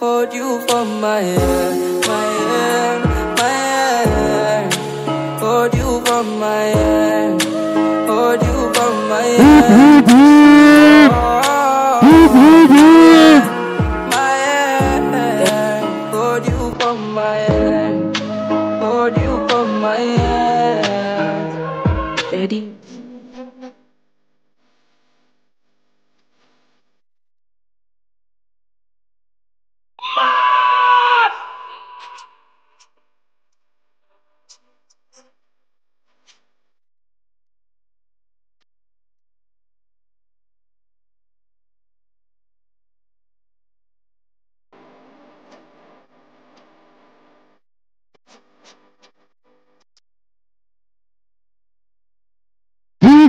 hold you from my hand, my hand, my hand. Hold you from my hand, hold you from my hand. Oh, my hand, hold you from my hand, hold you from my.